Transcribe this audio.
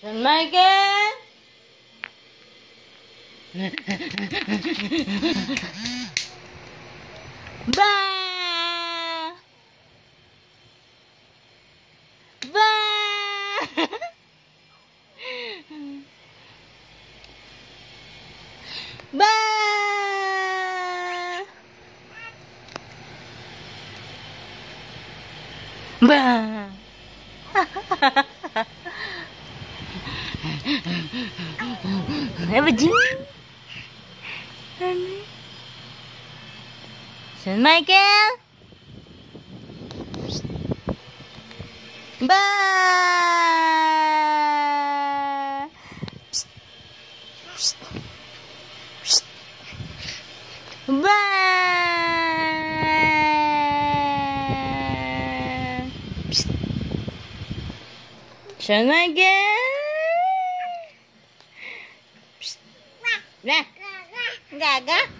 John Michael! ba! Ba! ba! Ba! Je? Son Michael? Psst. Ba! Psst. Michael? Nah. Gagah.